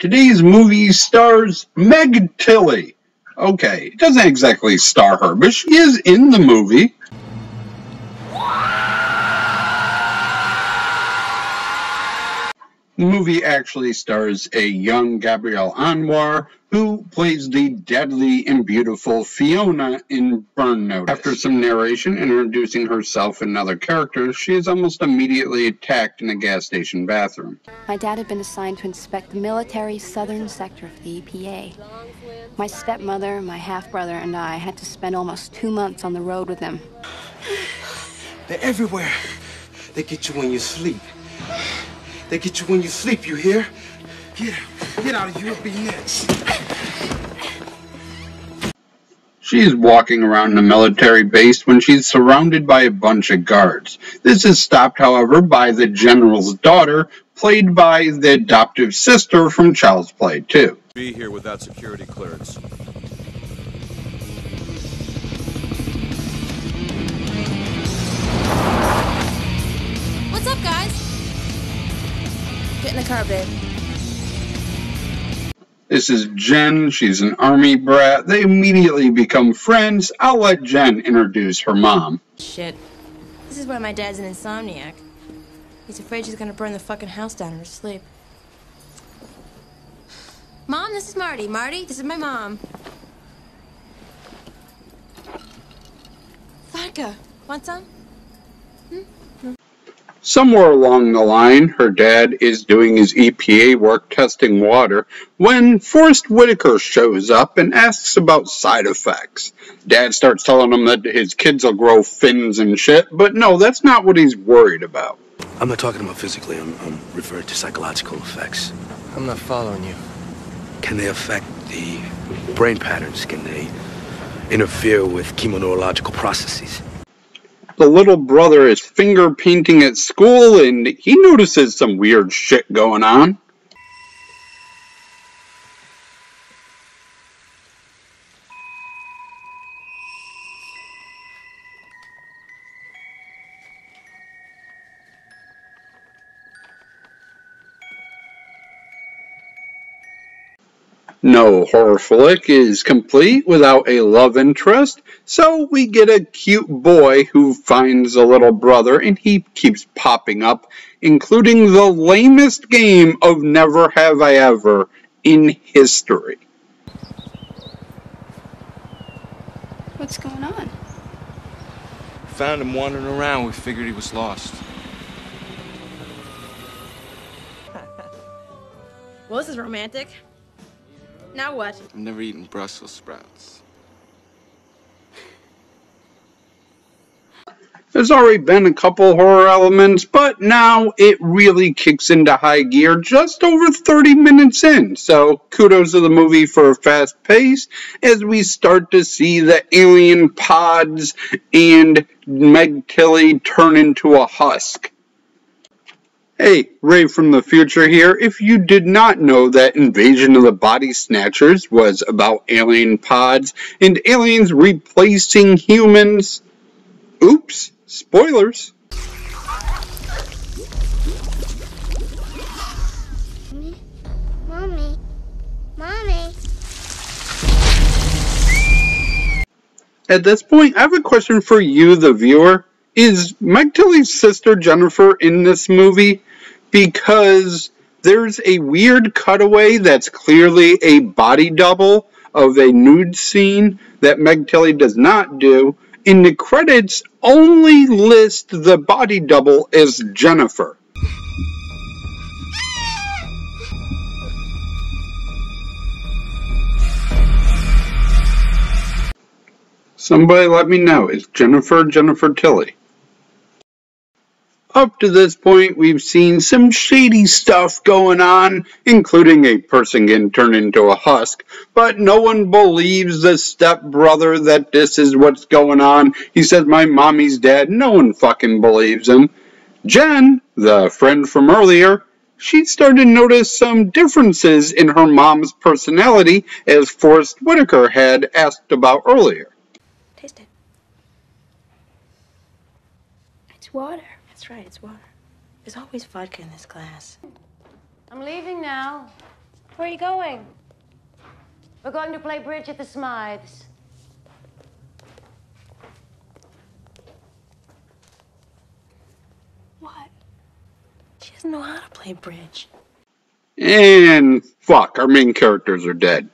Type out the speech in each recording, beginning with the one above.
Today's movie stars Meg Tilly. Okay, it doesn't exactly star her, but she is in the movie. The movie actually stars a young Gabrielle Anwar who plays the deadly and beautiful Fiona in Burn Notice. After some narration introducing herself and other characters, she is almost immediately attacked in a gas station bathroom. My dad had been assigned to inspect the military southern sector of the EPA. My stepmother, my half brother, and I had to spend almost two months on the road with him. They're everywhere. They get you when you sleep. They get you when you sleep, you hear? Get, get out of here, be next. She's walking around the military base when she's surrounded by a bunch of guards. This is stopped, however, by the general's daughter, played by the adoptive sister from Child's Play 2. Be here without security clearance. Get in the car, babe. This is Jen. She's an army brat. They immediately become friends. I'll let Jen introduce her mom. Shit. This is why my dad's an insomniac. He's afraid she's gonna burn the fucking house down in her sleep. Mom, this is Marty. Marty, this is my mom. Vodka. Want some? Hmm? Somewhere along the line, her dad is doing his EPA work testing water when Forest Whitaker shows up and asks about side effects. Dad starts telling him that his kids will grow fins and shit, but no, that's not what he's worried about. I'm not talking about physically, I'm, I'm referring to psychological effects. I'm not following you. Can they affect the brain patterns? Can they interfere with chemoneurological processes? The little brother is finger painting at school and he notices some weird shit going on. No horror flick is complete without a love interest, so we get a cute boy who finds a little brother and he keeps popping up, including the lamest game of Never Have I Ever in history. What's going on? Found him wandering around. We figured he was lost. Well, this is romantic. Now what? I've never eaten Brussels sprouts. There's already been a couple horror elements, but now it really kicks into high gear just over 30 minutes in. So kudos to the movie for a fast pace as we start to see the alien pods and Meg Tilly turn into a husk. Hey, Ray from the future here. If you did not know that Invasion of the Body Snatchers was about alien pods and aliens replacing humans, oops, spoilers. Mommy, mommy. At this point, I have a question for you, the viewer. Is Meg Tilly's sister Jennifer in this movie? Because there's a weird cutaway that's clearly a body double of a nude scene that Meg Tilly does not do, and the credits only list the body double as Jennifer. Somebody let me know. Is Jennifer Jennifer Tilly? Up to this point, we've seen some shady stuff going on, including a person getting turned into a husk, but no one believes the stepbrother that this is what's going on. He says, My mommy's dead. No one fucking believes him. Jen, the friend from earlier, she started to notice some differences in her mom's personality, as Forest Whitaker had asked about earlier. Taste it. It's water. That's right, it's water. There's always vodka in this glass. I'm leaving now. Where are you going? We're going to play bridge at the Smythes. What? She doesn't know how to play bridge. And fuck, our main characters are dead.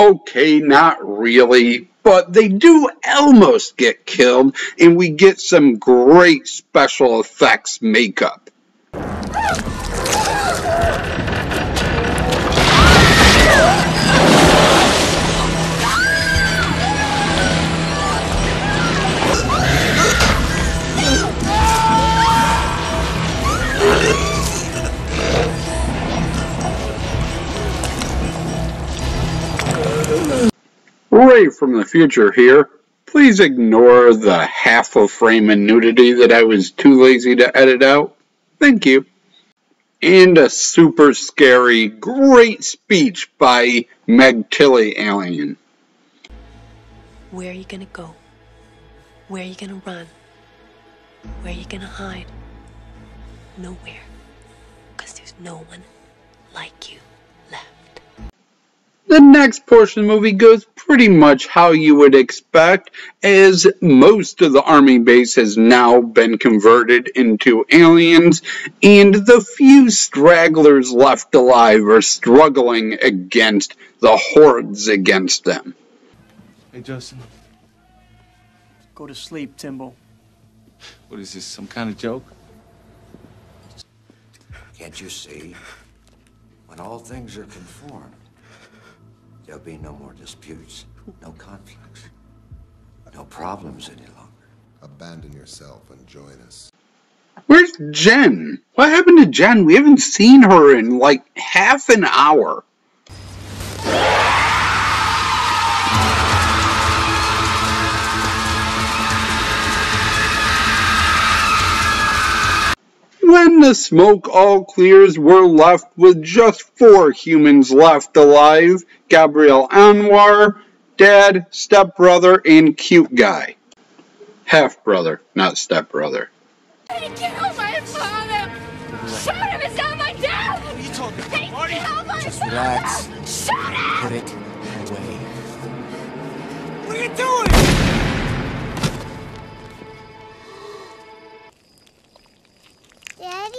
Okay, not really, but they do almost get killed, and we get some great special effects makeup. Ray from the future here. Please ignore the half of frame and nudity that I was too lazy to edit out. Thank you. And a super scary, great speech by Meg Tilly Alien. Where are you gonna go? Where are you gonna run? Where are you gonna hide? Nowhere. Because there's no one like you. The next portion of the movie goes pretty much how you would expect, as most of the army base has now been converted into aliens, and the few stragglers left alive are struggling against the hordes against them. Hey, Justin. Go to sleep, Timbo. What is this, some kind of joke? Can't you see? When all things are conformed, there'll be no more disputes, no conflicts, no problems any longer. Abandon yourself and join us. Where's Jen? What happened to Jen? We haven't seen her in like half an hour. When the smoke all clears, we're left with just four humans left alive Gabrielle Anwar, dad, stepbrother, and cute guy. Half brother, not stepbrother. He killed oh my father! Shoot him! It's not my dad! What are you talking about? He killed oh my Just father! relax. Shut up! Put it away. What are you doing? Daddy?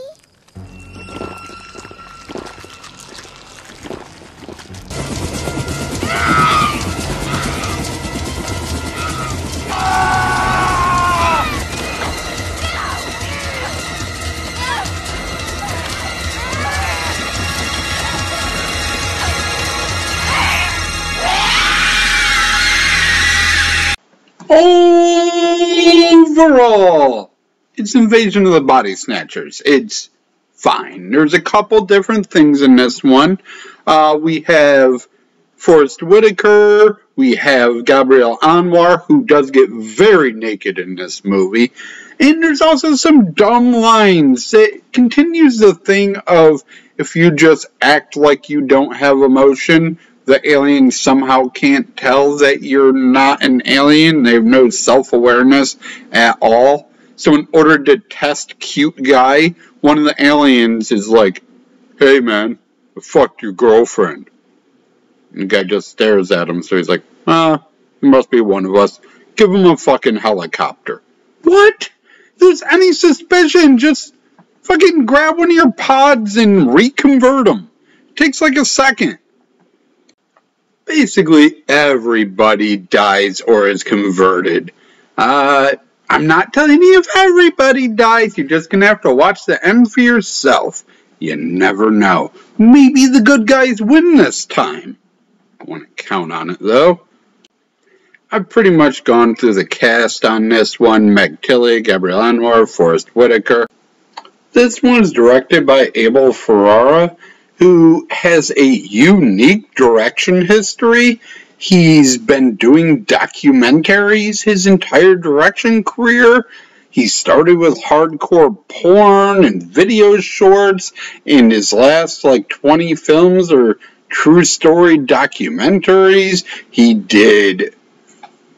Overall, it's Invasion of the Body Snatchers. It's fine. There's a couple different things in this one. Uh, we have Forest Whitaker. We have Gabrielle Anwar, who does get very naked in this movie. And there's also some dumb lines. It continues the thing of if you just act like you don't have emotion, the alien somehow can't tell that you're not an alien. They have no self awareness at all. So, in order to test cute guy, one of the aliens is like, hey man, I fucked your girlfriend. And the guy just stares at him, so he's like, ah, it must be one of us. Give him a fucking helicopter. What? There's any suspicion, just fucking grab one of your pods and reconvert them. takes like a second. Basically, everybody dies or is converted. Uh, I'm not telling you if everybody dies, you're just gonna have to watch the end for yourself. You never know. Maybe the good guys win this time. I want to count on it though. I've pretty much gone through the cast on this one. Meg Tilly, Gabrielle Anwar, Forest Whitaker. This one is directed by Abel Ferrara, who has a unique direction history. He's been doing documentaries his entire direction career. He started with hardcore porn and video shorts, and his last like 20 films or true story documentaries. He did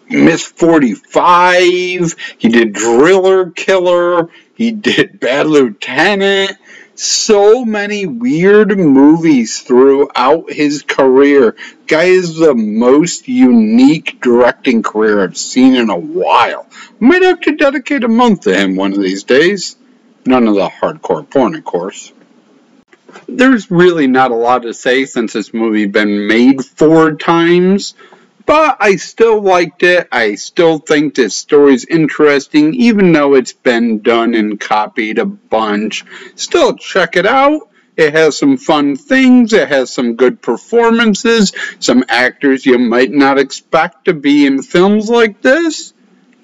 Miss 45. He did Driller Killer. He did Bad Lieutenant. So many weird movies throughout his career. Guy is the most unique directing career I've seen in a while. Might have to dedicate a month to him one of these days. None of the hardcore porn, of course. There's really not a lot to say since this movie been made four times. But I still liked it. I still think this story's interesting, even though it's been done and copied a bunch. Still, check it out. It has some fun things. It has some good performances. Some actors you might not expect to be in films like this.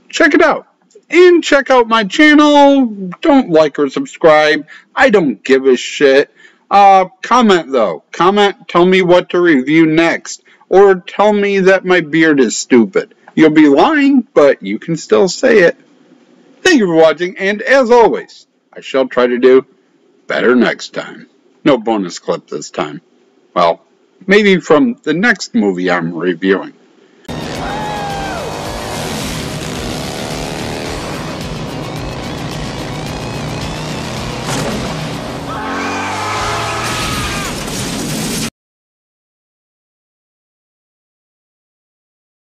Check it out. And check out my channel. Don't like or subscribe. I don't give a shit. Uh, comment though. Comment, tell me what to review next or tell me that my beard is stupid. You'll be lying, but you can still say it. Thank you for watching, and as always, I shall try to do better next time. No bonus clip this time. Well, maybe from the next movie I'm reviewing.